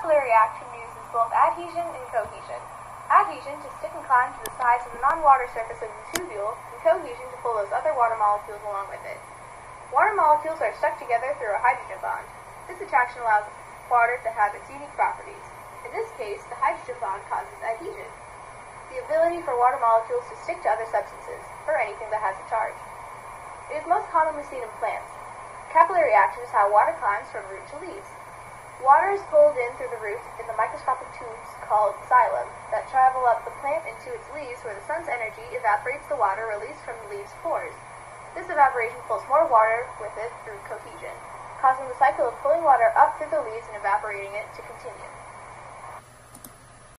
Capillary action uses both adhesion and cohesion. Adhesion to stick and climb to the sides of the non-water surface of the tubule, and cohesion to pull those other water molecules along with it. Water molecules are stuck together through a hydrogen bond. This attraction allows water to have its unique properties. In this case, the hydrogen bond causes adhesion, the ability for water molecules to stick to other substances, or anything that has a charge. It is most commonly seen in plants. Capillary action is how water climbs from root to leaves. Water is pulled in through the roots in the microscopic tubes called xylem that travel up the plant into its leaves where the sun's energy evaporates the water released from the leaves' pores. This evaporation pulls more water with it through cohesion, causing the cycle of pulling water up through the leaves and evaporating it to continue.